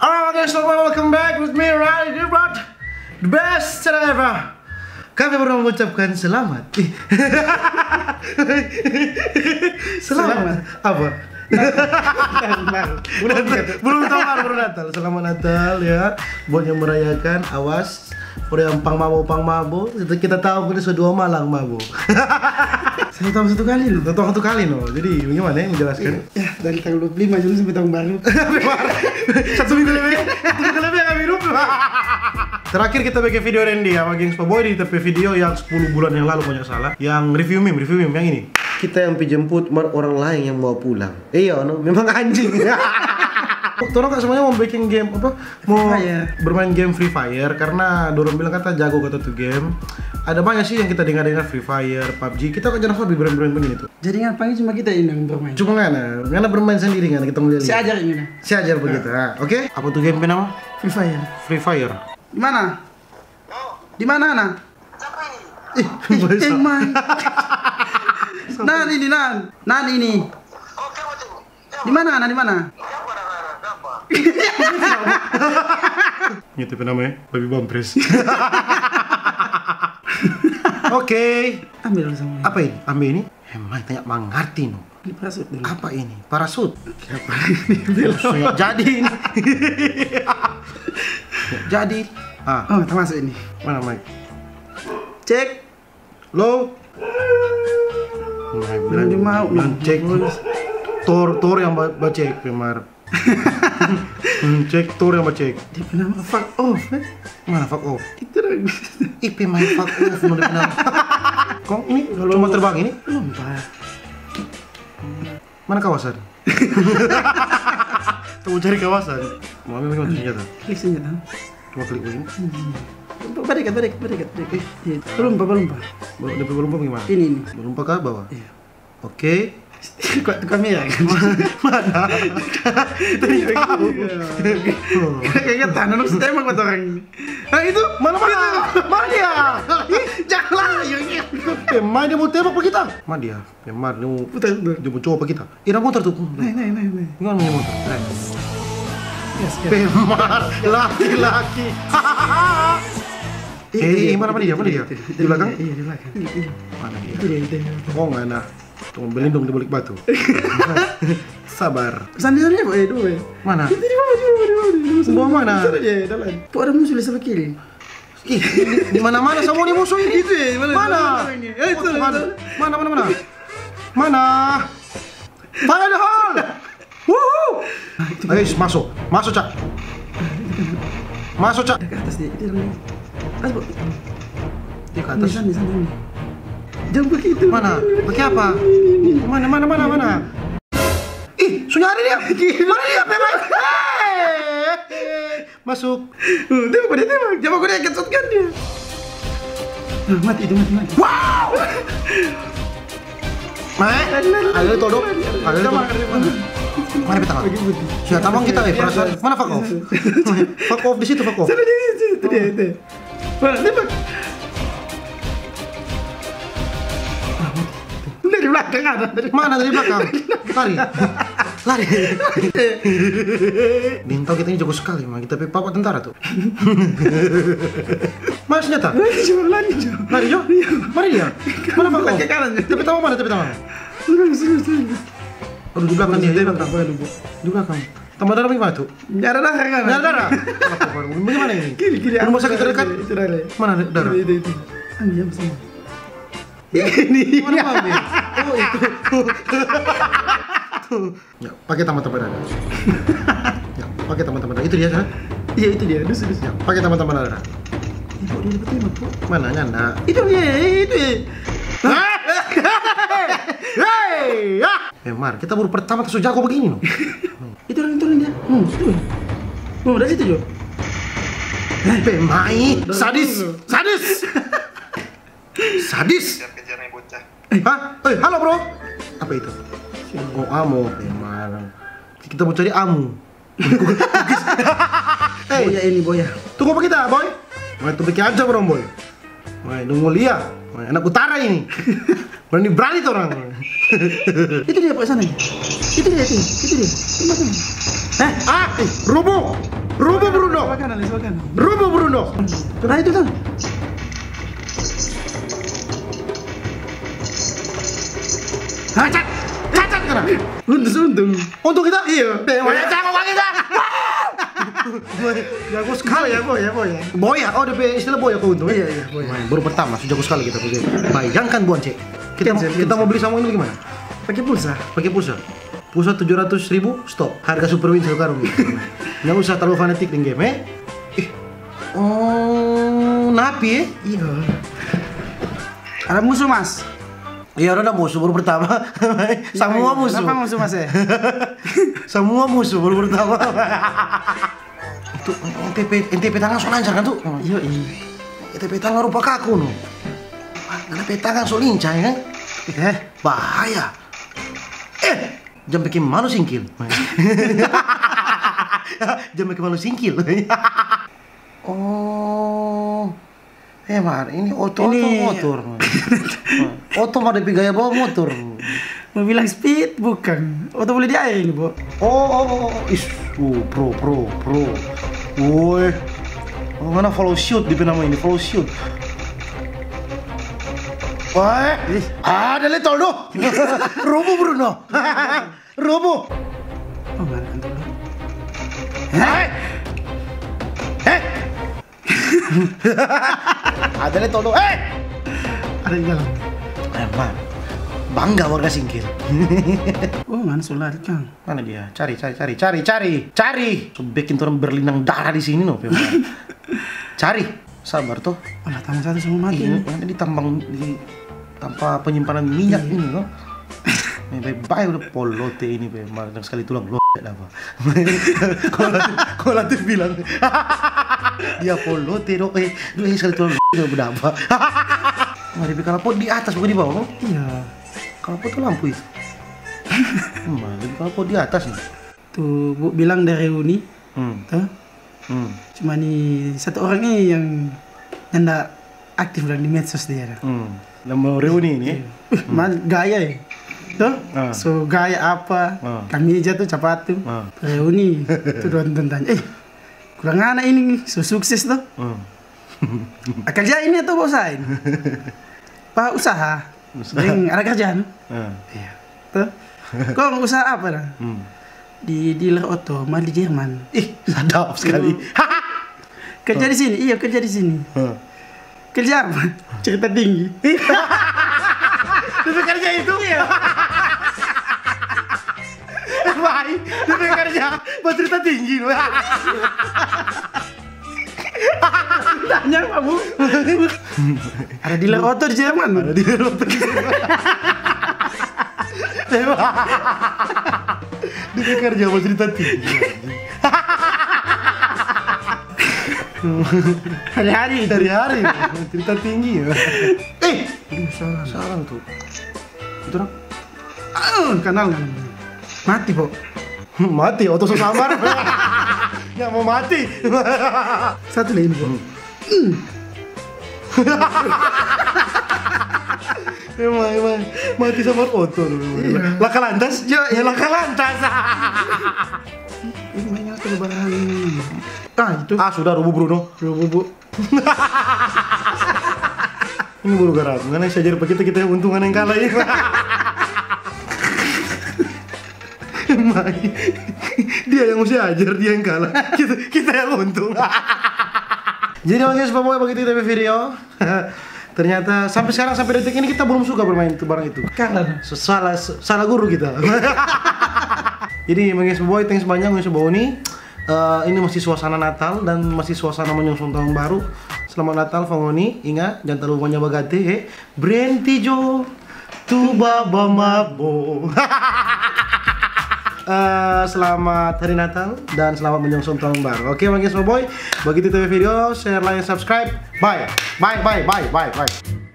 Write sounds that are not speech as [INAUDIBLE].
Alright guys, welcome back with me, Riley Gilbert The best channel ever. Kami baru mengucapkan selamat. [LAUGHS] Selamat. Apa? belum, belum tahu baru Natal. Selamat Natal ya. Buat yang merayakan, awas. Udah yang pang mabo, pang mabo Kita, kita tahu kita sudah dua malang mabo [LAUGHS] Saya tahu satu kali loh. Tahu satu kali loh. Jadi bagaimana ya menjelaskan? Ya, dari tanggal 25 Juli sampai tahun baru. [LAUGHS] satu minggu lebih. Satu minggu lebih kami hidup terakhir kita bikin video Randy sama geng Boy di tapi video yang 10 bulan yang lalu banyak salah. Yang review meme review meme yang ini. Kita yang jemput orang lain yang bawa pulang. Iya no? Memang anjing [LAUGHS] Tolong kak semuanya mau bikin game apa? Mau bermain game Free Fire karena Dorong bilang kata jago kata tuh game. Ada banyak sih yang kita dengar-dengar Free Fire, PUBG. Kita kan jangan lebih bermain-bermain begini tuh. Jadi ngapain cuma kita ini yang bermain? Cuma ngana, ngana bermain sendiri ngana kita melihat. Si ajar ini. Si ajar begitu. Nah, Oke, apa tuh game nama? Free Fire. Free Fire. Di mana? Di mana, Nan? Ih, [LAUGHS] Eh, man. [LAUGHS] Nan ini, Nan. Nan ini. Di mana, Nan? Di mana? [LAUGHS] Gitu apa namanya? Baby Bampres. [LAUGHS] Oke. Ambil sama. Apa ini? Ambil ini? Emang tanya mengerti no. Di parasut dulu. Apa ini? Parasut. [LAUGHS] Jadi ini. Jadi. Ah, Oh, termasuk ini. mana Mike? Cek. Lo? Mike bilang, mau. bilang cek. Tor, Tor yang ba- bacek, Pemar. Hmm, cek Tor yang bacek. Dia nama fuck off. eh. Mana fuck off? Itu dong. [LAUGHS] Ipe main fuck off mau dikenal. [LAUGHS] Kok ini cuma terbang ini? Belum, Pak. Mana kawasan? [LAUGHS] Tunggu cari kawasan. Mau ambil bagaimana senjata? Klik senjata. Cuma klik begini. Barikat, barikat, barikat, barikat. Iya. Belum, belum. Baru DP belum bagaimana? Ini, ini. Belum ke bawah. Iya. Oke. Kok kamera kan? Mana? Tadi tahu. Kayaknya tanah lu tembak buat orang ini. Nah itu Mana mana? Mana dia? [LAUGHS] Jangan lari ya. Pemar dia mau tembak apa kita? Mana dia? Pemar dia mau dia mau coba apa kita? Ira motor tuh. Nah, nah, nah, nah. Gimana punya motor? Pemar laki-laki. [LAUGHS] Eh, mana mana dia? Mana dia? Di belakang? Iya, di belakang. Ini, ini. Mana dia? Oh nggak enak. Tunggu berlindung di balik batu. [LAUGHS] Sabar. Sandi sandi apa? Eh, dua ya. Mana? Itu di bawah, di bawah, di bawah, di bawah. Bawah mana? Sana dia, dalam. Kok ada musuh di sebelah kiri? Ih, di mana mana semua nih musuh ini? Itu ya, mana? Mana? Mana? Eh, itu. Mana mana mana? Mana? The hole! Wuhu! Ayo masuk, masuk cak. Masuk cak. Ke atas dia, itu dalam. Atas, Bu. Di ke Di atas. sana, di sana. Jangan begitu. Mana? Pakai apa? Mana mana mana mana? Ih, sunyari dia. [LAUGHS] Mana dia? Memang. Masuk. Uh, Tembak dia, tembak. Jangan aku dia kecotkan dia. Nah, mati itu, mati, mati. Wow! Mae, ayo todok, Sama, todok. Mana peta Bagi putih. Sudah tamang kita eh perasaan. Mana fuck off? Fuck off di situ fuck off. Sana di situ, itu dia, itu. Mana, tembak. Dari belakang ada, dari Mana dari belakang? Lari. Lari. Bintang kita ini jago sekali, mah kita papa tentara tuh. Mana senjata? Lari, coba lari, coba. Lari Jo. Mana dia? Mana off? Ke kanan, Jo. Tapi tahu mana? Tapi tahu mana? Aduh di belakang dia, di belakang. Di belakang. Tambah darah bagaimana tuh? Nyara darah kan? Darah darah. Bagaimana ini? Kiri, kiri. Rumah sakit terdekat? Darah. Mana darah? Ambil, ambil semua. Ini. Mana? Oh [LAUGHS] itu. ya, pakai tambah-tambah dada. ya, pakai tambah-tambah dada. Itu dia kan? Iya, itu dia. Dus, dus. Ya, pakai tambah-tambah dada. Ibu, dia dapat tembak, Bu. Mana nyanda? Itu dia, itu dia. Hei, ya. Eh, Mar, kita baru pertama kesuk jago begini loh. [LAUGHS] Itu orang, itu orang dia. Hmm, itu. Oh, dari situ, Jo. Pemai, sadis, sadis. [LAUGHS] Sadis. kejar nih bocah Hah? Eh, halo bro. Apa itu? Oh, amu. Pemar. Kita mau cari amu. Hei, [LAUGHS] Boya ini, boya. tunggu apa kita, boy? Mau itu bikin aja bro, boy. Mau nunggu lihat. Mau Anak utara ini. [LAUGHS] Berani berani tuh orang. [LAUGHS] Itu dia Pak sana. Itu dia itu. Itu dia. Itu dia. Eh, ah, Rubo. Rubo Bruno. sebelah kanan, sebelah kanan. Rubo Bruno. Nah itu kan. Cacat. Cacat kena. Untung untung. Untuk kita? Iya. Mana jangan bang kita. Jago sekali ya, boy ya, boy ya. Boy ya, oh DP istilah boy ya kau untung. Iya, iya, boy. Baru pertama, sudah jago sekali kita pakai. Bayangkan buan cek. Kita mau, kita mau beli sama ini gimana? Pakai pulsa. Pakai pulsa. Pulsa tujuh ratus ribu, stop. Harga super win sekarang. [LAUGHS] Nggak usah terlalu fanatik dengan game, eh? Ih. Oh, napi ya? Iya. Ada musuh mas. Iya, udah musuh baru pertama. [LAUGHS] Semua musuh. Kenapa musuh mas ya? [LAUGHS] Semua musuh baru pertama. Itu NTP NTP tangan so lancar kan tuh? Iya iya. NTP tangan rupa kaku no. NTP tangan so lincah ya kan? Eh, bahaya. Eh, jam bikin malu singkil. [LAUGHS] jam bikin malu singkil. oh. Eh, Mar, ini oto oto Ini- motor. [LAUGHS] oto mah ada gaya bawa motor. Mau bilang speed bukan. Auto boleh di air ini bu. Oh, oh, oh, oh. is, uh, pro, pro, pro. Woi, oh, mana follow shoot di nama ini, follow shoot. Wah, ada le toldo. [LAUGHS] Robo Bruno. [LAUGHS] Robo. Oh mana kan. Hei. [LAUGHS] ada le toldo. Eh. Ada di dalam. Emang bangga warga singkir. [LAUGHS] Oh mana solar kang. Mana dia? Cari, cari, cari, cari, cari, cari. Bikin orang berlinang darah di sini no. [LAUGHS] Cari, sabar tuh. Alah tambah satu semua mati. Ini ada ditambang di tanpa penyimpanan minyak ini no. Ini baik baik udah polote ini be, sekali tulang lo apa? Kalau Latif bilang dia polote do eh dua sekali tulang udah apa? Mari kalau pot di atas bukan di bawah. Iya. Kalau pot tuh lampu itu. [LAUGHS] Mari kalau pot di atas nih. Tuh bu bilang dari Uni. Hmm. Tuh. Hmm. Cuma nih satu orang ini yang yang nggak aktif lah di medsos dia. Hmm. Mau reuni ini. Uh, mal gaya ya. Tuh. Ah. So gaya apa? Ah. Kami aja tuh capatu. Ah. Reuni. tuh nonton tanya. Eh kurang anak ini sukses tuh. Hmm. [LAUGHS] Kerja ini atau bosain? [LAUGHS] Pak usaha. Sering ada kerjaan. Ah. Iya. Tuh. Kau usaha apa dah? Hmm. Di dealer oto, mal di Jerman. Ih, sadap sekali. [LAUGHS] Kerja di sini, iya kerja di sini. Hah. Kerja apa? Cerita tinggi. Itu kerja itu? Iya. Baik, itu kerja buat cerita tinggi loh. Tanya Pak Bu. Ada dealer oto di Jerman. Ada di dalam Dia kerja buat cerita tinggi. Hari-hari. Dari hari cerita tinggi. Eh, Aduh, salah. salah tuh. Itu orang Ah, kenal kan? Mati, Pak. mati, auto samar. [LAUGHS] Nggak mau mati. [LAUGHS] Satu lagi, Pak. [LAUGHS] Emang, emang mati sama auto Iya. Laka lantas? Yo, ya iya. laka lantas. Ini mainnya tuh lebaran. Ah, itu. ah sudah rubuh Bruno. Bro, Bu, Bu. Ini baru garap. Mana saya jadi kita kita untungan yang kalah ya. Dia yang mesti ajar, dia yang kalah. [LAUGHS] Kita kita yang untung. [LAUGHS] Jadi oke semuanya begitu TV video. [LAUGHS] Ternyata sampai sekarang sampai detik ini kita belum suka bermain itu barang itu. Kalah. So, salah salah guru kita. Jadi mengenai boy thanks banyak mengenai sebuah ini. Eh, ini masih suasana Natal dan masih suasana menyongsong tahun baru. Selamat Natal Fangoni. Ingat jangan terlalu banyak bagate eh. Brentijo tu baba mabo. Eh, selamat hari Natal dan selamat menyongsong tahun baru. Oke, bagi semua boy, begitu TV video, share, like, subscribe. Bye, bye, bye, bye, bye, bye.